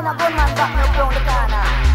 una bull man, got no grown to Ghana.